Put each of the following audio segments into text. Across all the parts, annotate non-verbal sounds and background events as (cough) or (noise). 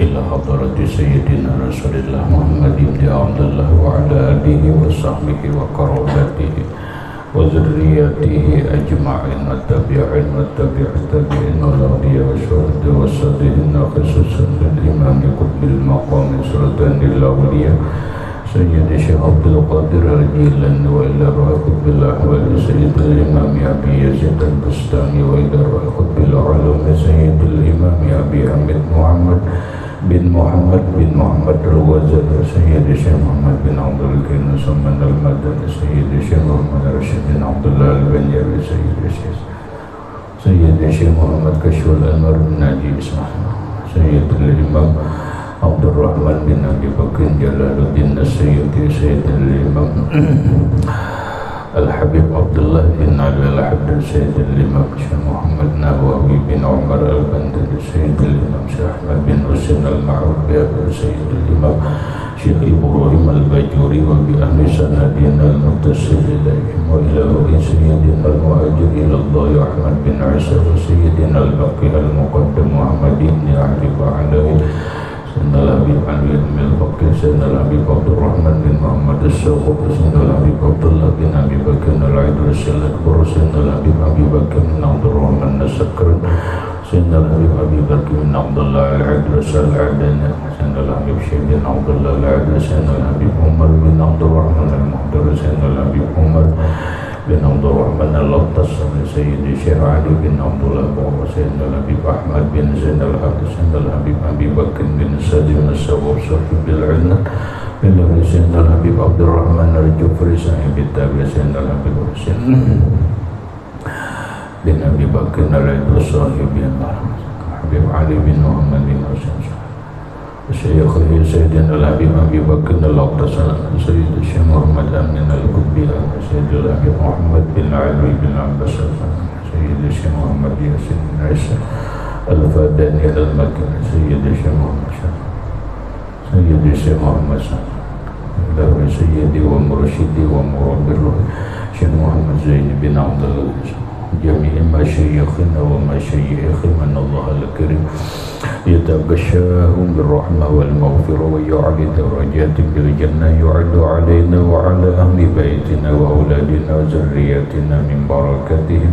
إلى حضرة سيدنا رسول الله محمد بن عبد الله وعلى آله وصحبه وقرابته وذريته أجمعين والتابعين والتابع التابعين والأولياء والشهداء والصالحين خصوصا للإمام قطب المقام سلطان الأولياء سيد الشيخ عبد القادر الجيلاني وإلى روح الأحوال سيد الإمام أبي يزيد البستاني وإلى روح قطب العلوم سيد الإمام أبي حميد محمد بن محمد بن محمد الوزد سيد الشيخ محمد بن عبد الكريم سمن المدد سيد الشيخ محمد رشيد بن عبد الله البنجابي سيد الشيخ سيد الشيخ محمد كشف الأنوار بن ناجي اسمه سيد الإمام عبد الرحمن بن أبي بكر جلال الدين السيوطي سيد الإمام الحبيب عبد الله بن علي الحبد سيد الإمام شيخ محمد نبوي بن عمر البندري سيد بن حسين المعروف بأبي سيد الإمام شيخ إبراهيم البجوري وبأهل سندنا المتصل إليهم وإلى رئيس سيدنا المهاجر إلى الله أحمد بن عيسى وسيدنا البقي المقدم محمد بن علي وعلى سيدنا الحبيب علي بن الفقيه سيدنا الحبيب عبد الرحمن بن محمد السوق سيدنا الحبيب عبد الله بن ابي بكر العيدرس الاكبر سيدنا الحبيب ابي بكر بن عبد الرحمن السكر سيدنا ابي بكر بن عبد الله العيدرس العدني سيدنا الحبيب شيخ بن عبد الله العيدرس سيدنا الحبيب عمر بن عبد الرحمن المحضر سيدنا الحبيب عمر بن عبد الرحمن اللطس سيد الشيخ علي بن عبد الله بن سيدنا الحبيب أحمد بن زين الحبيب سيدنا الحبيب أبي بكر بن سعد بن السبب صاحب العلم بن سيدنا الحبيب عبد الرحمن الجفري صاحب التابع سيدنا الحبيب حسين بن أبي بكر العيد صاحب الحبيب علي بن محمد بن حسين. شيخه سيدنا الحبيب أبي بكر الأقدس سيد الشيخ محمد أمين القطبي سيد الحبيب محمد بن علي بن عباس سيد الشيخ محمد ياسين بن عيسى الفاداني المكي سيد الشيخ محمد سيد الشيخ محمد له سيدي ومرشدي ومربي الشيخ محمد زين بن عبد الله جميع مشايخنا ومشايخ من الله الكريم يتغشاهم بالرحمة والمغفرة ويعلي درجات بالجنة. يعد علينا وعلى أهل بيتنا وأولادنا وذرياتنا من بركتهم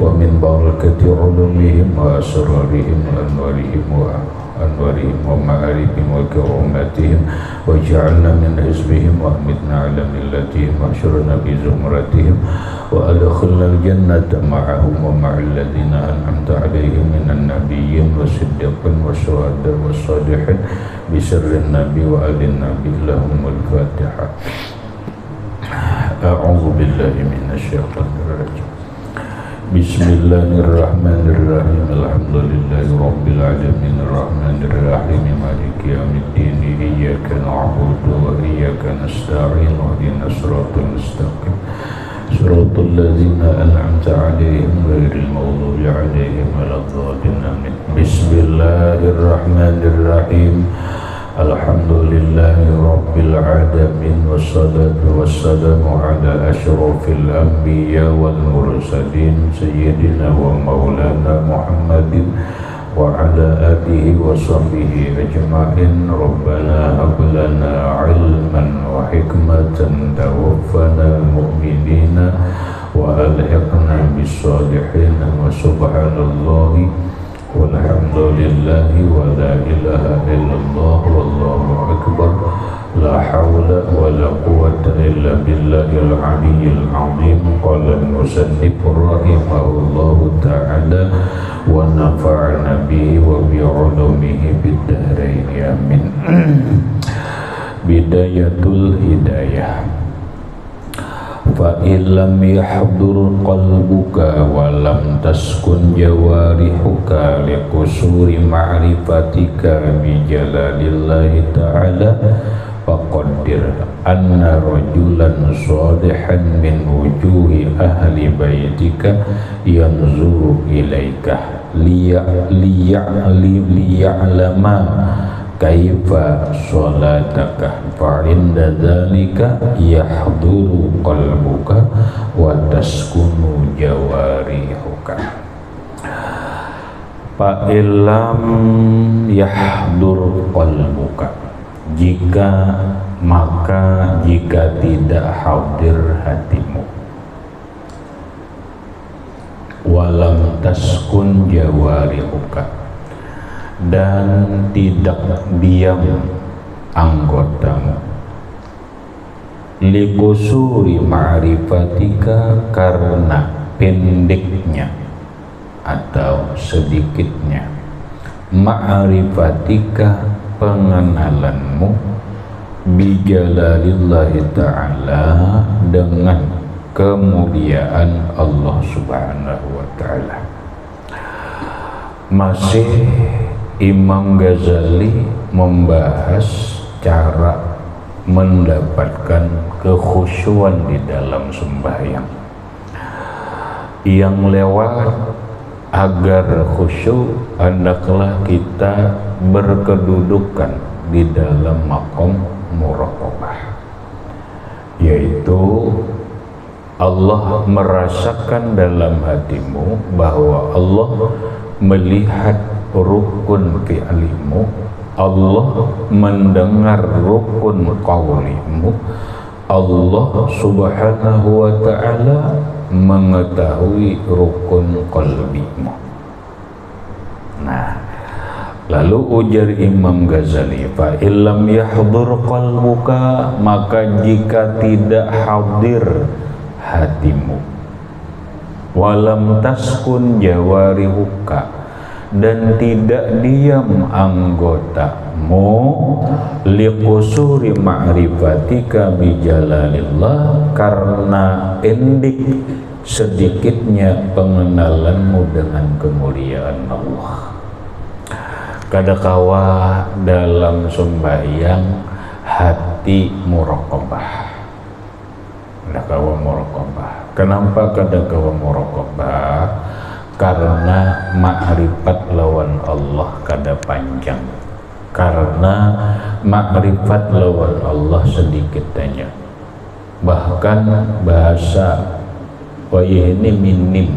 ومن بركة علومهم وأسرارهم وأنوارهم وأنوارهم. أنوارهم ومعارفهم وكراماتهم واجعلنا من حزبهم وأمتنا على ملتهم واحشرنا زمرتهم وأدخلنا الجنة معهم ومع الذين أنعمت عليهم من النبيين والصديقين والشهداء والصالحين بسر النبي وآل النبي لهم الفاتحة. أعوذ بالله من الشيطان الرجيم. بسم الله الرحمن الرحيم الحمد لله رب العالمين الرحمن الرحيم مالك يوم الدين إياك نعبد وإياك نستعين واهدنا الصراط المستقيم صراط الذين أنعمت عليهم غير المغضوب عليهم ولا الضالين بسم الله الرحمن الرحيم الحمد لله رب العالمين والصلاة والسلام على أشرف الأنبياء والمرسلين سيدنا ومولانا محمد وعلى آله وصحبه أجمعين ربنا هب لنا علما وحكمة توفنا مؤمنين وألحقنا بالصالحين وسبحان الله والحمد لله ولا إله إلا الله والله أكبر. لا حول ولا قوة إلا بالله العلي العظيم. قال المسنف رحمه الله تعالى ونفعنا به وبعلومه بالدارين آمين. (clears throat) بداية الهداية. Fa illam yahdur qalbuka wa lam taskun jawarihuka li qusuri ma'rifatika bi jalalillahi ta'ala faqaddir anna rajulan salihan min wujuhi ahli baitika yanzuru ilaika liya liya liya'lama kaifa sholataka fa inda dzalika yahduru qalbuka wa taskunu jawarihuka. Fa illam yahdur qalbuka. Jika maka jika tidak hadir hatimu. Walam taskun jawarihuka dan tidak diam anggotamu likusuri ma'rifatika karena pendeknya atau sedikitnya. Ma'rifatika pengenalanmu bijalalillahi ta'ala dengan kemuliaan Allah subhanahu wa ta'ala. Masih Imam Ghazali membahas cara mendapatkan kekhusyuan di dalam sembahyang. Yang lewat agar khusyuk hendaklah kita berkedudukan di dalam makom muraqabah yaitu Allah merasakan dalam hatimu bahwa Allah melihat rukun fi'limu Allah mendengar rukun qawlimu Allah subhanahu wa ta'ala mengetahui rukun qalbimu nah lalu ujar Imam Ghazali fa illam yahdur qalbuka maka jika tidak hadir hatimu. Walam taskun jawarihuka dan tidak diam anggotamu. Liqusuri ma'rifatika bijalalillah karena endik sedikitnya pengenalanmu dengan kemuliaan Allah. Kadakawa dalam sembahyang hati muraqabah. Kadakawa muraqabah. Kenapa kadakawa muraqabah karena makrifat lawan Allah kada panjang. Karena makrifat lawan Allah sedikit tanya. Bahkan bahasa wayah ini minim.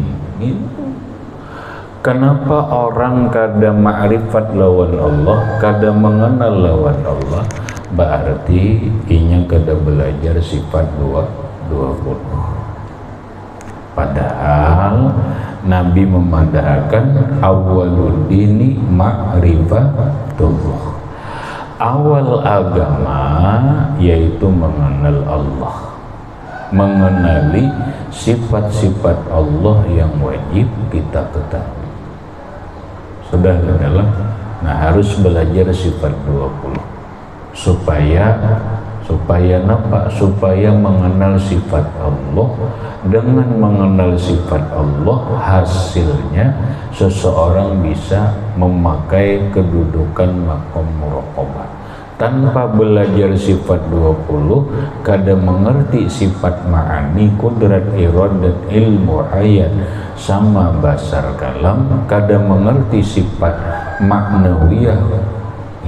Kenapa orang kada makrifat lawan Allah kada mengenal lawan Allah? Berarti inya kada belajar sifat dua dua puluh padahal Nabi memandahkan awalul dini ma'rifatullah. Awal agama yaitu mengenal Allah. Mengenali sifat-sifat Allah yang wajib kita ketahui. Sudah adalah nah harus belajar sifat 20 supaya supaya nampak supaya mengenal sifat Allah. Dengan mengenal sifat Allah hasilnya seseorang bisa memakai kedudukan makom muraqabah tanpa belajar sifat 20 kada mengerti sifat ma'ani kudrat irad dan ilmu ayat sama basar kalam kada mengerti sifat maknawiyah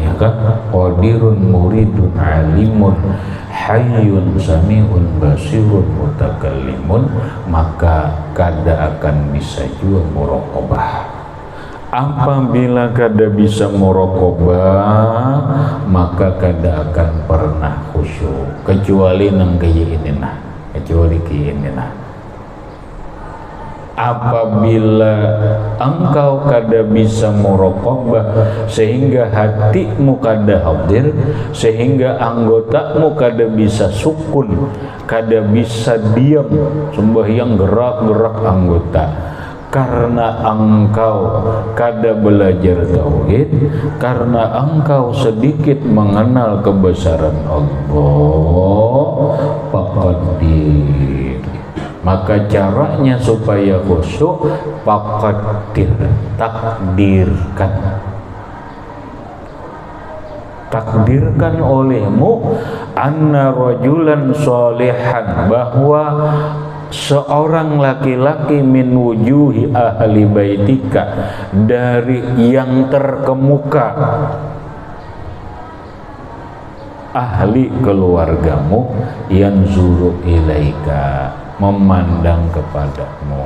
ya kan? Qadirun muridun alimun hayyun samiun basirun mutakallimun. Maka kada akan bisa juga muraqabah. Apabila kada bisa muraqabah maka kada akan pernah khusyuk. Kecuali nang kaya ini nah kecuali kaya ini nah apabila engkau kada bisa muraqabah sehingga hatimu kada hadir sehingga anggotamu kada bisa sukun kada bisa diam sembahyang gerak-gerak anggota. Karena engkau kada belajar tauhid karena engkau sedikit mengenal kebesaran Allah faqadir maka caranya supaya khusyuk faqadir takdirkan takdirkan olehmu anna rajulan solehan bahwa seorang laki-laki min wujuhi ahli baitika dari yang terkemuka. Ahli keluargamu yang zuru ilaika memandang kepadamu.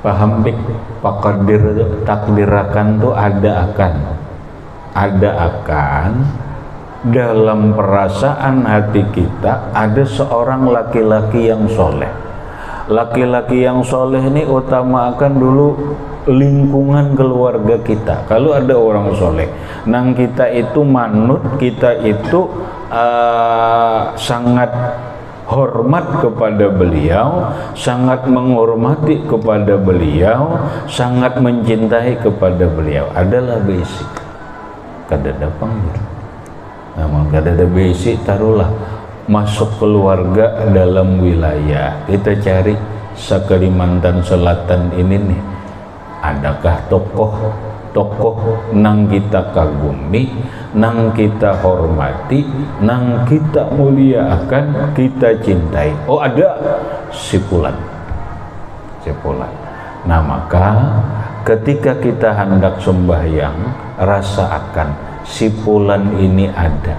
Paham pik, Pakadir takdirakan tuh ada akan. Ada akan dalam perasaan hati kita ada seorang laki-laki yang soleh laki-laki yang soleh ini utamakan dulu lingkungan keluarga kita. Kalau ada orang soleh nang kita itu manut kita itu uh, sangat hormat kepada beliau sangat menghormati kepada beliau sangat mencintai kepada beliau. Adalah basic. Kada datang namun kada ada basic taruhlah masuk keluarga dalam wilayah. Kita cari sekalimantan selatan ini nih. Adakah tokoh? Tokoh nang kita kagumi nang kita hormati nang kita muliakan kita cintai. Oh ada sipulan. Sipulan. Nah maka ketika kita hendak sembahyang rasa akan sipulan ini ada.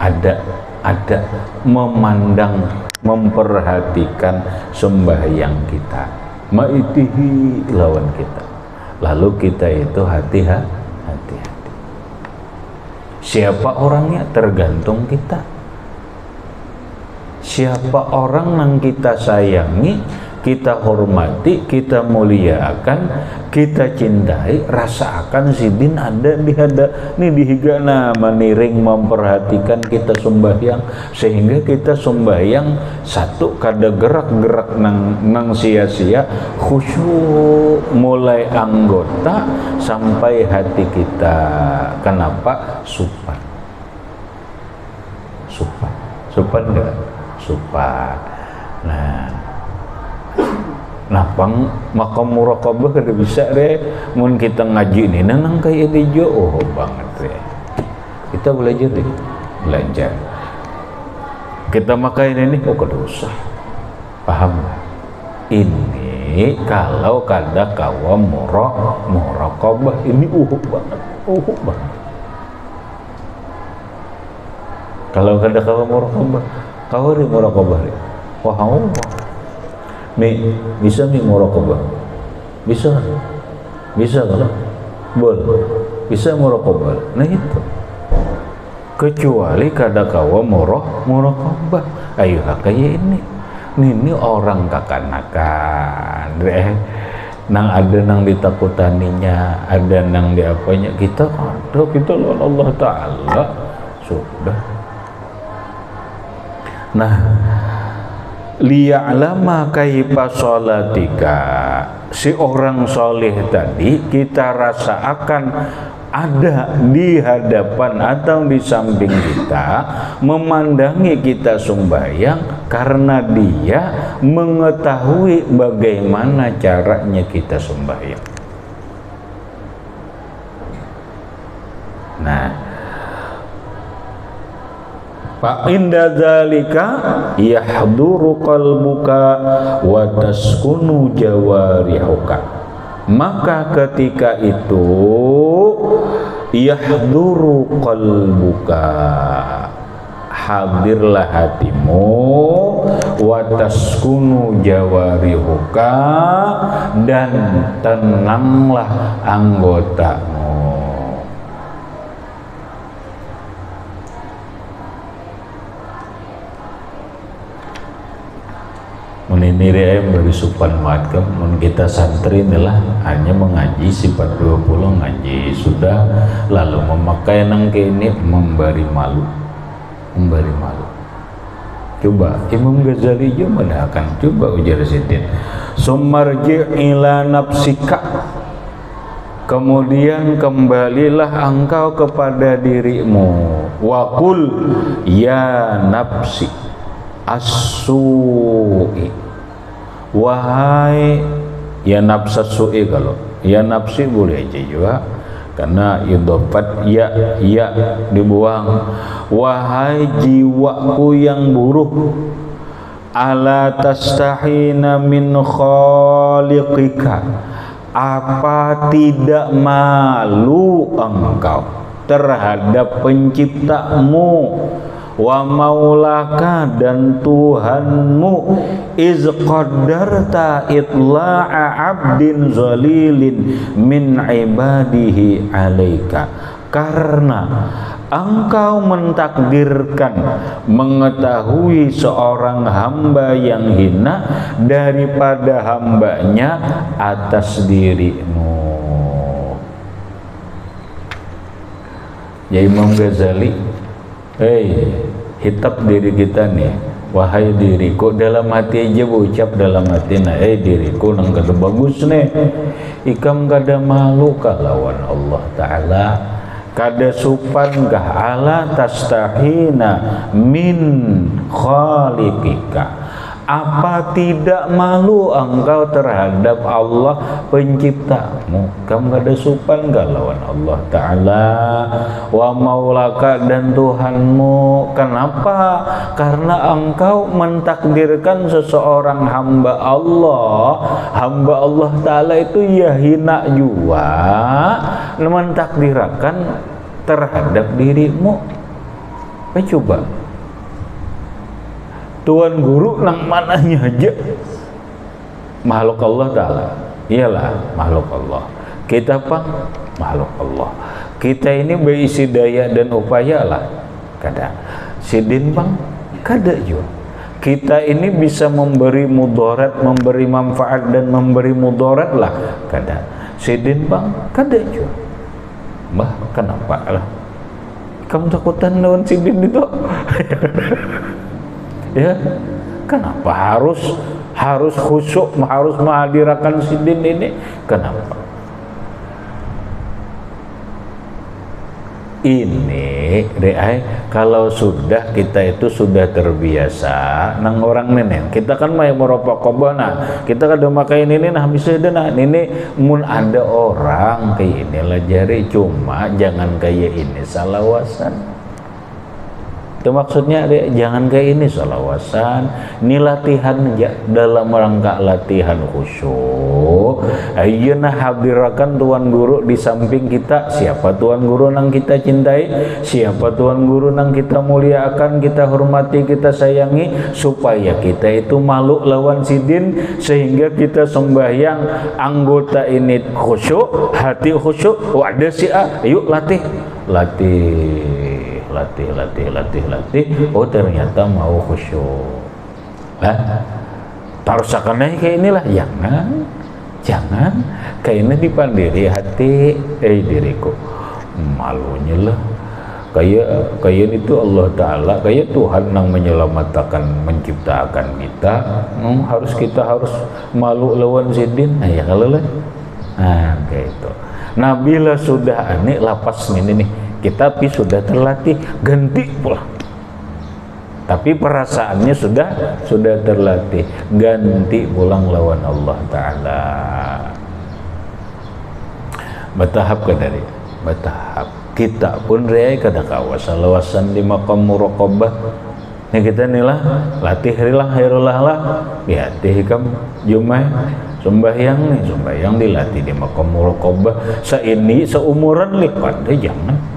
Ada ada memandang memperhatikan sembahyang kita. Maitihi lawan kita. Lalu kita itu hati-hati. Siapa orangnya? Tergantung kita. Siapa orang yang kita sayangi kita hormati, kita muliakan, kita cintai, rasa akan sidin ada di hada ini dihigana meniring memperhatikan kita sembahyang sehingga kita sembahyang satu kada gerak-gerak nang nang sia-sia. Khusyuk mulai anggota sampai hati kita. Kenapa? Supan. Supan. Supan enggak supan. Nah Napang makam muraqabah kada bisa deh mun kita ngaji nih nanang kayak di oh banget deh kita belajar deh belajar. Kita makai ini oh kada usah. Paham ini kalau kada kawa muraq muraqabah ini uhuk banget. Uhuk banget. Kalau kada kawa muraqabah kawa di muraqabah wah Mi, bisa mi muraqabah? Bisa. Bisa kan? Boleh. Bisa muraqabah. Nah itu. Kecuali kada kawa murah muraqabah. Ayo kayak ini. Ini orang kakanakan. Deh. Nang ada nang ditakutaninya, ada nang diapanya. Kita ada, kita lawan Allah Ta'ala. Sudah. Nah, liya'lama kaifa sholatika. Si orang soleh tadi kita rasa akan ada di hadapan atau di samping kita memandangi kita sembahyang karena dia mengetahui bagaimana caranya kita sembahyang. Nah Fa inda dzalika yahduru qalbuka wa taskunu jawarihuka. Maka ketika itu yahduru qalbuka hadirlah hatimu wa taskunu jawarihuka dan tenanglah anggotamu ayam dari supan matkam mun kita santri inilah hanya mengaji sifat 20 ngaji sudah. Lalu memakai nang ini memberi malu. Memberi malu. Coba Imam Ghazali juga akan coba ujar sidin sumarji ila nafsika. Kemudian kembalilah engkau kepada dirimu. Wakul ya nafsi as-su'i wahai ya nafsa su'i kalau. Ya nafsi boleh aja juga. Karena idofat ya ya dibuang. Wahai jiwaku yang buruk ala tastahina min khaliqika. Apa tidak malu engkau terhadap penciptamu wa maulaka dan Tuhanmu iz qaddarta itla'a abdin zalilin min ibadihi alaika. Karena engkau mentakdirkan mengetahui seorang hamba yang hina daripada hambanya atas dirimu. Ya Imam Ghazali hei hitap diri kita nih. Wahai diriku dalam hati aja ucap dalam hati nah eh diriku nang kada bagus nih. Ikam kada malu lawan Allah Ta'ala. Kada supan kah ala tastahina min khaliqika apa tidak malu engkau terhadap Allah penciptamu? Kamu ada supan gak lawan Allah Ta'ala? Wa maulaka dan Tuhanmu. Kenapa? Karena engkau mentakdirkan seseorang hamba Allah. Hamba Allah Ta'ala itu ya hina juga mentakdirkan terhadap dirimu. Coba tuan guru nang mananya aja. Makhluk Allah Ta'ala. Iyalah makhluk Allah. Kita apa? makhluk Allah. Kita ini berisi daya dan upaya lah. Kada. Sidin bang kada juga. Kita ini bisa memberi mudarat memberi manfaat dan memberi mudarat lah. Kada. Sidin bang kada juga. Bah kenapa lah? Kamu takutan lawan sidin itu (laughs) ya. Kenapa harus harus khusyuk harus menghadirkan sidin ini? Kenapa? Ini reai kalau sudah kita itu sudah terbiasa nang orang nenek kita kan mau merokok kobana. Kita kan makai ini nah bisa nah. Ini mun ada orang kayak ini lah jari cuma jangan kayak ini salawasan itu maksudnya jangan kayak ini solawasan ini latihan dalam rangka latihan khusyuk. Ayeuna hadirakan tuan guru di samping kita. Siapa tuan guru nang kita cintai? Siapa tuan guru nang kita muliakan kita hormati kita sayangi? Supaya kita itu malu lawan sidin sehingga kita sembahyang anggota ini khusyuk hati khusyuk. Wadah si a yuk latih. Latih latih latih latih latih. Oh ternyata mau khusyuk. Hah? tarusakannya kayak inilah. Jangan jangan. Kayak ini dipandiri hati eh diriku. Malunya lah kayak kayak itu Allah Ta'ala. Kayak Tuhan yang menyelamatkan menciptakan kita. Hmm, harus kita harus malu lawan sidin. Nah ya kalau lah. Nah kayak itu. Nah bila sudah aneh lapas ini nih tapi sudah terlatih. Ganti pula. Tapi perasaannya sudah sudah terlatih. Ganti pulang lawan Allah Ta'ala. Bertahap ke dari bertahap. Kita pun reai kada kawasan lawasan di makam muraqabah. Ini kita nilah latih rilah hairulah lah ya kam jumai. Sembahyang nih sembahyang dilatih di makam muraqabah. Seini seumuran lipat deh jangan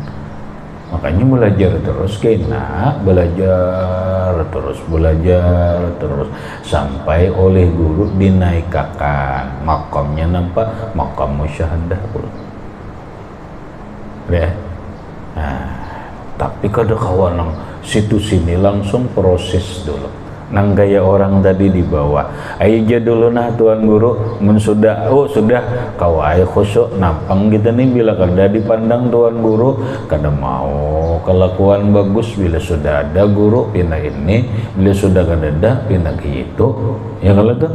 makanya belajar terus kena. Belajar terus belajar terus. Sampai oleh guru dinaikkan. Makamnya nampak? Makam musyahadah pula ya. Nah, tapi kada kawan situ sini langsung proses dulu nang gaya orang tadi di bawah aja dulu nah tuan guru. Men sudah oh sudah. Kau ayo khusyuk nampang kita nih bila kada dipandang tuan guru. Kada mau kelakuan bagus bila sudah ada guru pindah ini. Bila sudah kada ada pindah ke itu ya kalau tuh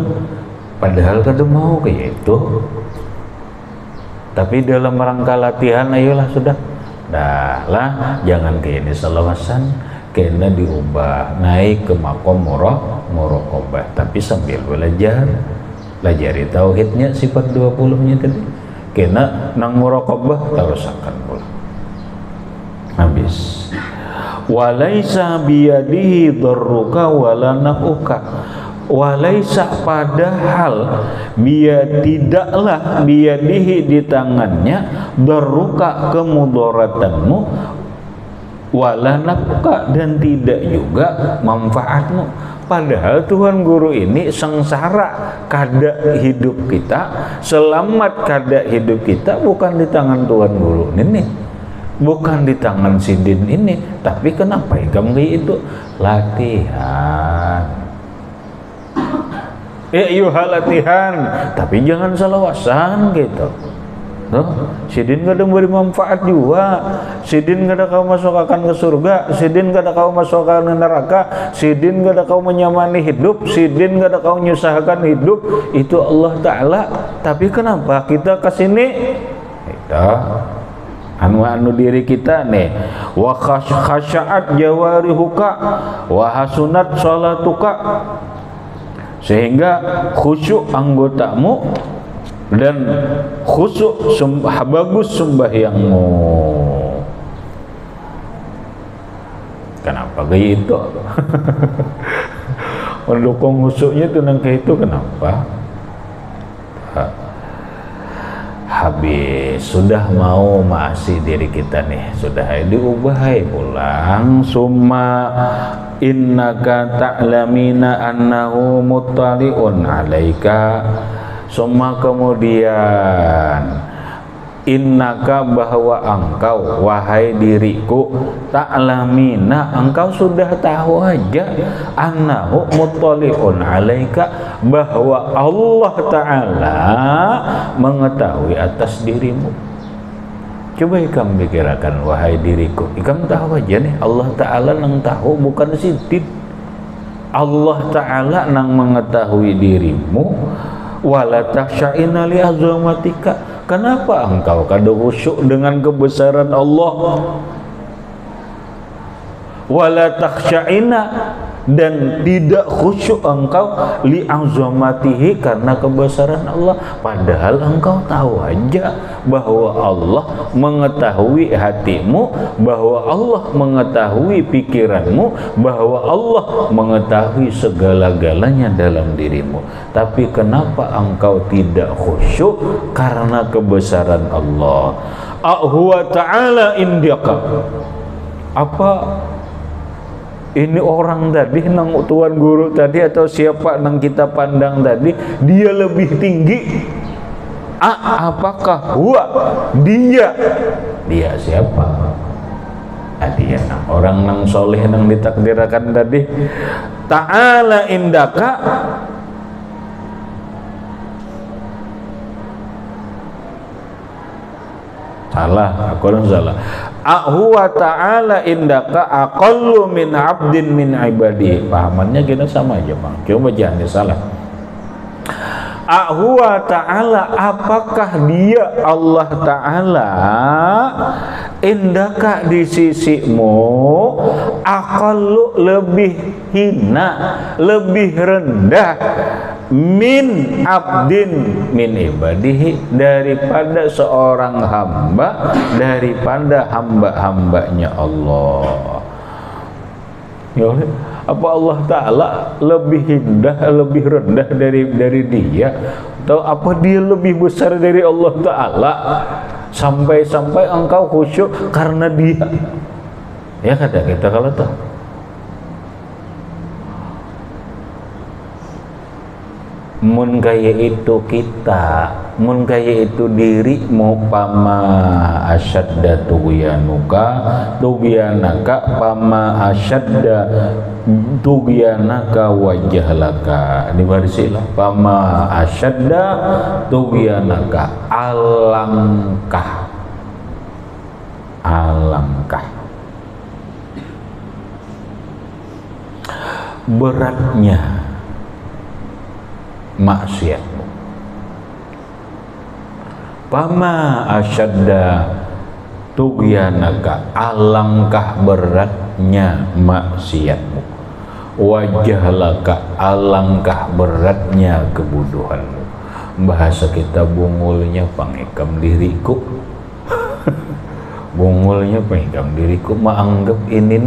padahal kada mau kayak itu. Tapi dalam rangka latihan ayolah sudah. Dah lah jangan kayak ini selawasan kena diubah naik ke makom murah muraqabah tapi sambil belajar pelajari tauhidnya sifat 20 nya tadi. Kena nang muraqabah terusakan pula. Habis. Walaisa biyadihi darruka wala nafuka. Walaisa padahal dia tidaklah biyadihi di tangannya darruka kemudaratanmu wala dan tidak juga manfaatmu. Padahal Tuhan guru ini sengsara kada hidup kita selamat kada hidup kita bukan di tangan Tuhan guru ini bukan di tangan sidin ini. Tapi kenapa kamu itu latihan. Ya latihan. Tapi jangan salawasan gitu Tuh, sidin gak ada beri manfaat juga. Sidin gak ada kau masuk akan ke surga. Sidin gak ada kau masuk akan ke neraka. Sidin gak ada kau menyamani hidup. Sidin gak ada kau menyusahkan hidup. Itu Allah Ta'ala. Tapi kenapa kita ke sini? Kita anu anu diri kita nih wa khasya'at jawarihuka wa hasunat salatuka sehingga khusyuk anggotamu dan khusyuk sembah, bagus sembahyangmu kenapa (laughs) kayak itu mendukung khusyuknya itu nang itu kenapa? Habis sudah mau masih diri kita nih sudah diubah pulang. Summa innaka ta'lamina annahu muttali'un alaika Suma kemudian Innaka bahwa engkau Wahai diriku Ta'lamina Engkau sudah tahu aja Annahu mutali'un alaika Bahwa Allah Ta'ala Mengetahui atas dirimu. Coba ikam pikirkan Wahai diriku Ikam tahu aja nih Allah Ta'ala nang tahu bukan sidit Allah Ta'ala nang mengetahui dirimu wala takhsha'ina li azamatika kenapa engkau kada khusyuk dengan kebesaran Allah wala takhsha'ina. Dan tidak khusyuk engkau li karena kebesaran Allah. Padahal engkau tahu aja bahwa Allah mengetahui hatimu bahwa Allah mengetahui pikiranmu bahwa Allah mengetahui segala-galanya dalam dirimu. Tapi kenapa engkau tidak khusyuk? Karena kebesaran Allah. Ahwa ta'ala apa ini orang tadi nang tuan guru tadi atau siapa nang kita pandang tadi dia lebih tinggi. A, apakah huwa dia. Dia siapa? Ah, dia nang orang nang soleh nang ditakdirkan tadi. Ta'ala indaka. Salah aku salah huwa ta'ala indaka aqallu min abdin min ibadi. Pahamannya kita sama aja bang. Coba jangan salah Ahwa ta'ala apakah dia Allah ta'ala? Indaka di sisimu aqallu lebih hina lebih rendah min abdin. Min ibadihi daripada seorang hamba daripada hamba-hambanya Allah. Ya apa Allah Ta'ala lebih indah lebih rendah dari dari dia? Atau apa dia lebih besar dari Allah Ta'ala? Sampai-sampai engkau khusyuk karena dia. Ya kata kita kalau tahu mun kaya itu kita mun kaya itu diri mau pama asyadda tughyanuka tughyanaka pama asyadda tughyanaka wajahlaka. Di baris pama asyadda tughyanaka alangkah. Alangkah. Beratnya maksiatmu. Pama asyadda tugyanaka alangkah beratnya maksiatmu. Wajahlaka alangkah beratnya kebuduhanmu Bahasa kita bungulnya pangikam diriku Bungulnya pangikam diriku Menganggap ini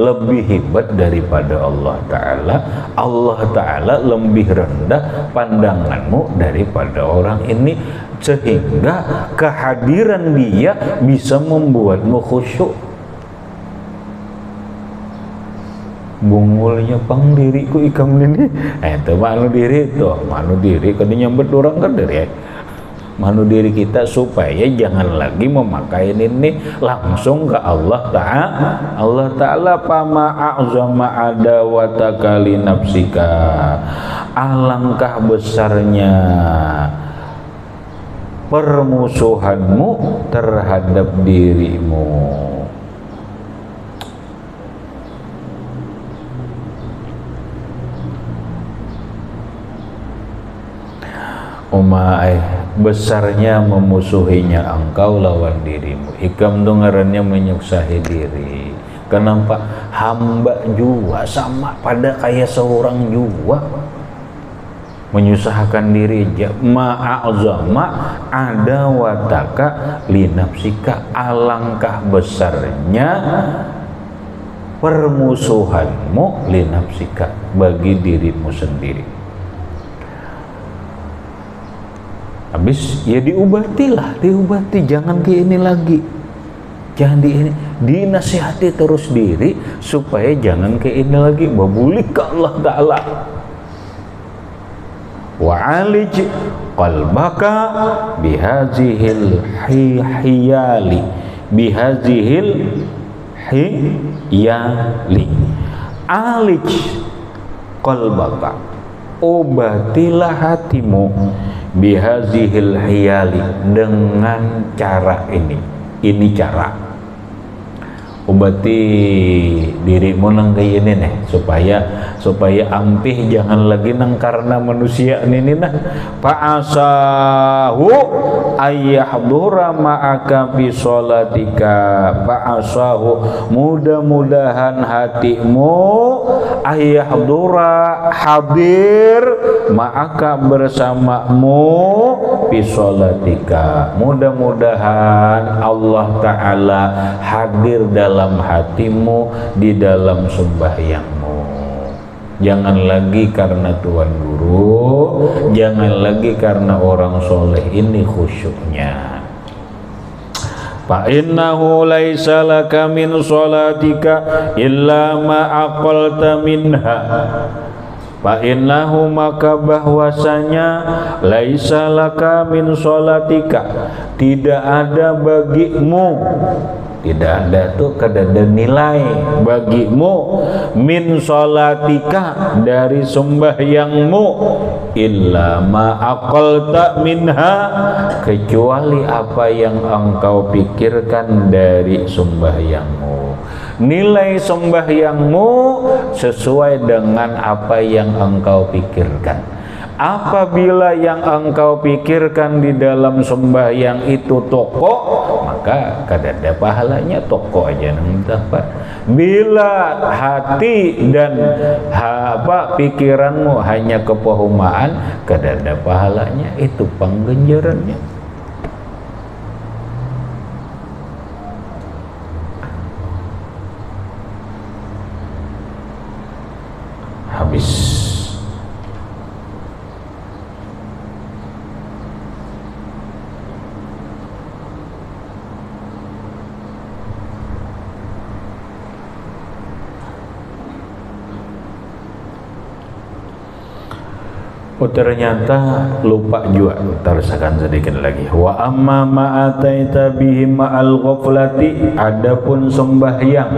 lebih hebat daripada Allah Ta'ala. Allah Ta'ala lebih rendah pandanganmu daripada orang ini sehingga kehadiran dia bisa membuatmu khusyuk. Bungulnya pang diri ku ikam ini. Eh itu diri tuh. Manu diri kalau nyambut orang kan dari manu diri kita supaya jangan lagi memakai ini langsung ke Allah Ta'ala Allah Ta'ala pama a'zama ada watakali nafsika. Alangkah besarnya permusuhanmu terhadap dirimu. Umai besarnya memusuhinya engkau lawan dirimu. Ikam dengarannya menyuksahi diri. Kenapa? Hamba juga sama pada kayak seorang juga menyusahkan diri. Ma'azama ada wataka linapsika alangkah besarnya permusuhanmu linapsika bagi dirimu sendiri habis ya diubatilah diubati. Jangan ke ini lagi. Jangan di ini. Dinasihati terus diri supaya jangan ke ini lagi. Babulik ke Allah Ta'ala. Wa'alij qalbaka bihazihil hiyali. Bihazihil hiyali. Alij qalbaka. Obatilah hatimu bihazihil hiyali. Dengan cara ini. Ini cara obati dirimu nang kayak ini nih supaya supaya ampih jangan lagi nang karena manusia ini nah fa'asahu ayyahdura ma'aka fi sholatika fa'asahu mudah-mudahan hatimu ayyahdura hadir ma'aka bersamamu fi sholatika mudah-mudahan Allah Ta'ala hadir dalam dalam hatimu di dalam sembahyangmu. Jangan lagi karena tuan guru jangan lagi karena orang soleh ini khusyuknya. Fa innahu laisa laka min salatika illa ma aqalta minha. Fa innahu maka bahwasanya laisa laka min salatika tidak ada bagimu tidak ada tuh kada ada nilai bagimu. Min salatika dari sembahyangmu. Illa ma aqalta minha kecuali apa yang engkau pikirkan dari sembahyangmu. Nilai sembahyangmu sesuai dengan apa yang engkau pikirkan apabila yang engkau pikirkan di dalam sembahyang itu toko maka kadada pahalanya toko aja nang dapat bila hati dan apa pikiranmu hanya kepohumaan kadada pahalanya itu penggenjarannya habis Oh ternyata lupa juga terusakan sedikit lagi. Wa amma ma ataita bihi ma'al ghaflati adapun sembahyang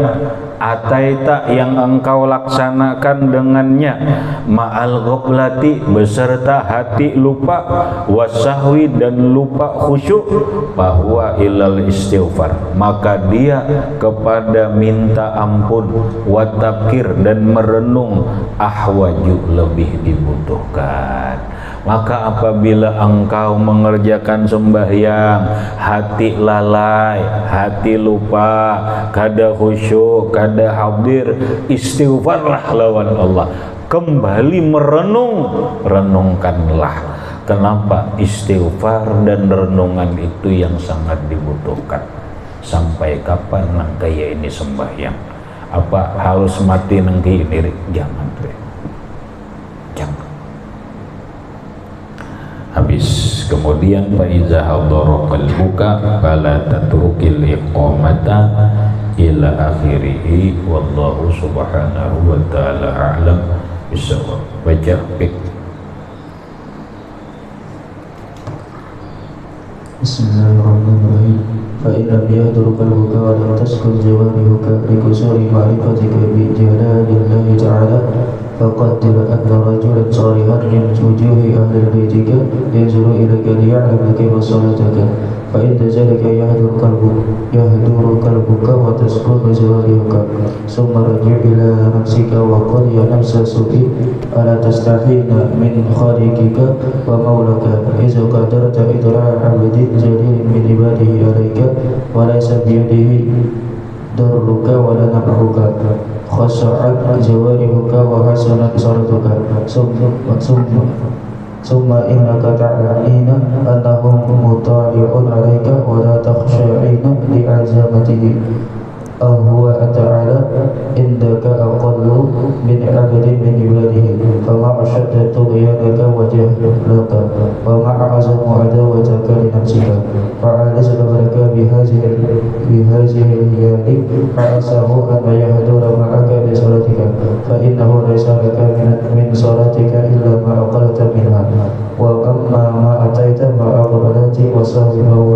ataita yang engkau laksanakan dengannya? Ma'al ghablati beserta hati lupa wasahwi dan lupa khusyuk bahwa ilal istighfar. Maka dia kepada minta ampun watakir dan merenung ahwaju lebih dibutuhkan maka apabila engkau mengerjakan sembahyang hati lalai hati lupa kada khusyuk kada hadir istighfarlah lawan Allah. Kembali merenung renungkanlah. Kenapa? Istighfar dan renungan itu yang sangat dibutuhkan. Sampai kapan nang kaya ini sembahyang? Apa harus mati nang ini jangan jangan habis kemudian fa iza hadara qalbuka fala tatrukil iqamata ila akhirih wallahu subhanahu wa ta'ala a'lam bisawab baca pik Bismillahirrahmanirrahim فإن لم يهدرك البكاء ولم تسكن جوارحك لكسور معرفتك بجلال الله تعالى فقدر أن رجلا صالحا من وجوه أهل بيتك ينزل إليك ليعلم كيف صلاتك فإن ذلك يهدر قلبك يهدر قلبك وتسكن جوارحك ثم رجع إلى نفسك وقل يا نفس سوء ألا تستحين من خالقك ومولك إذا قدرت إدراع عبد جليل من عباده عليك وليس بيده ضرك ولا نفعك خشعت جوارحك وحسنت صلاتك ثم ثم إنك تعلمين أنه مطالع عليك ولا تخشعين لعزمته أهو تعالى عندك أقل من عبد من عباده فمع أشد طغيانك وجهلك ومع أعظم عداوتك لنفسك فعالج لك بهذه بهذه الهيال فعساه أن يهدر معك بصلاتك فإنه ليس لك من, من صلاتك إلا ما أقلت منها وأما ما أتيت مع غفلة وسهو